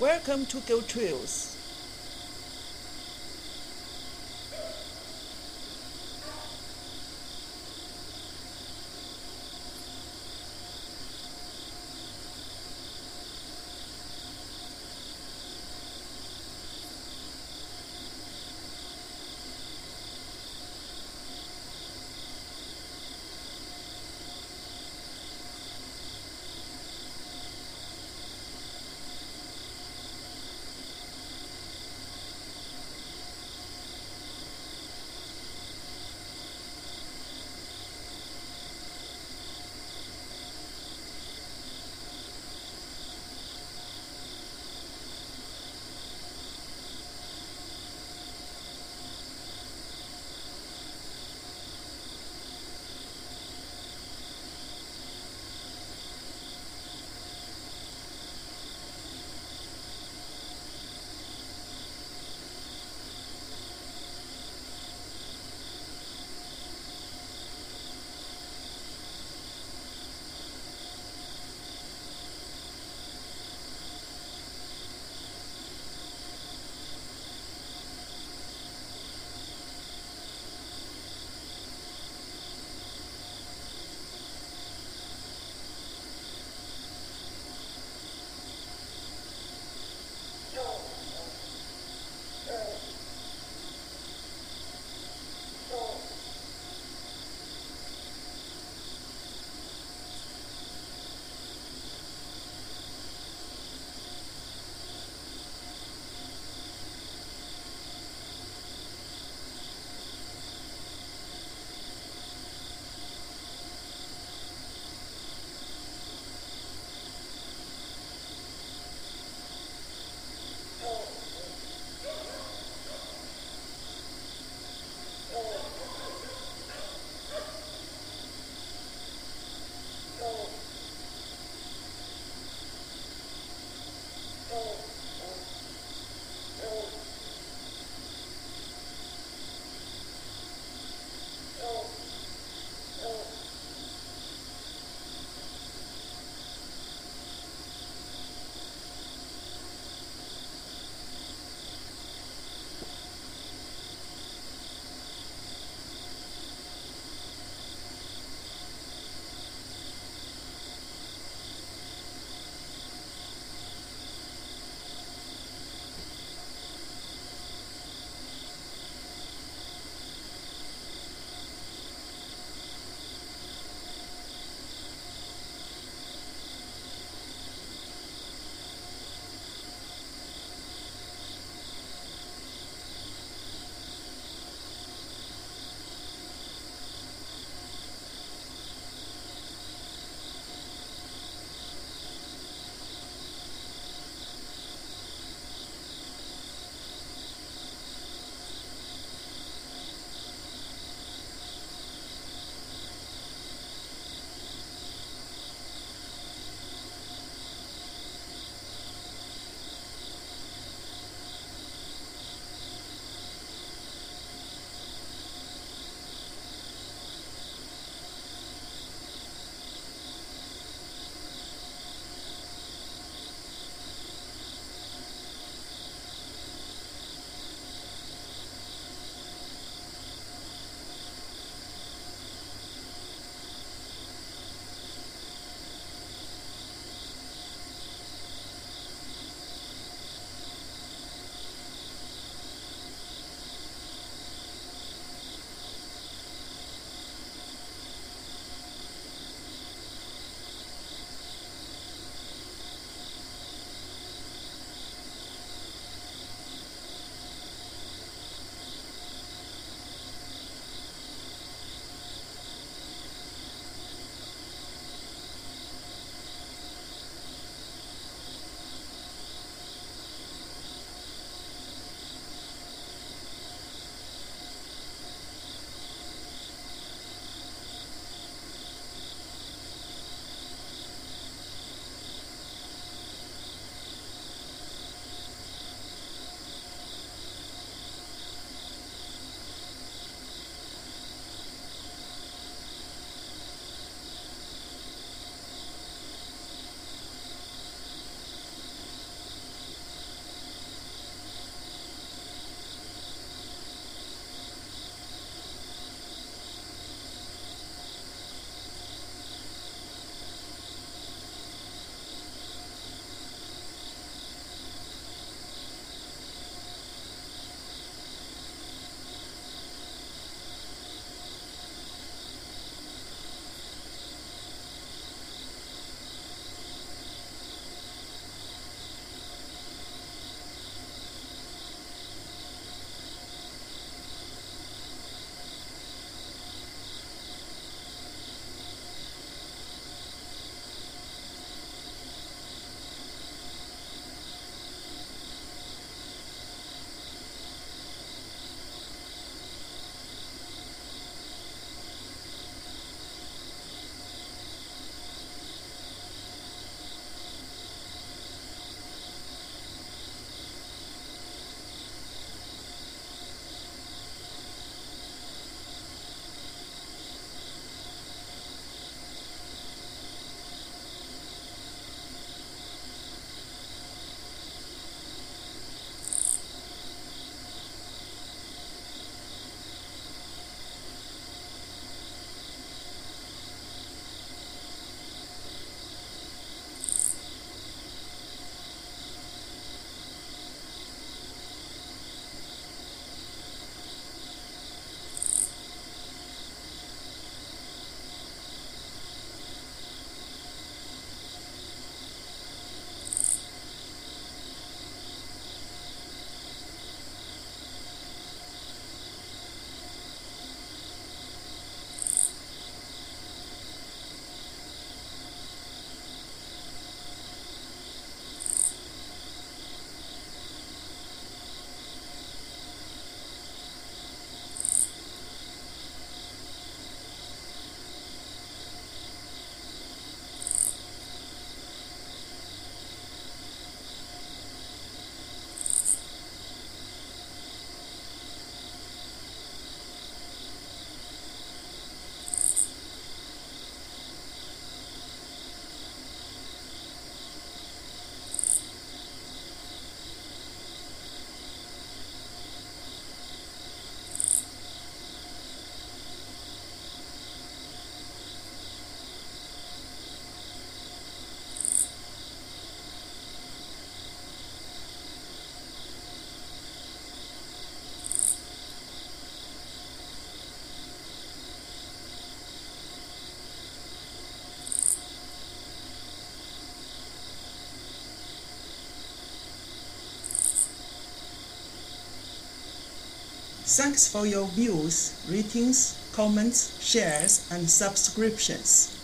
Welcome to Go Trails. Thanks for your views, ratings, comments, shares, and subscriptions.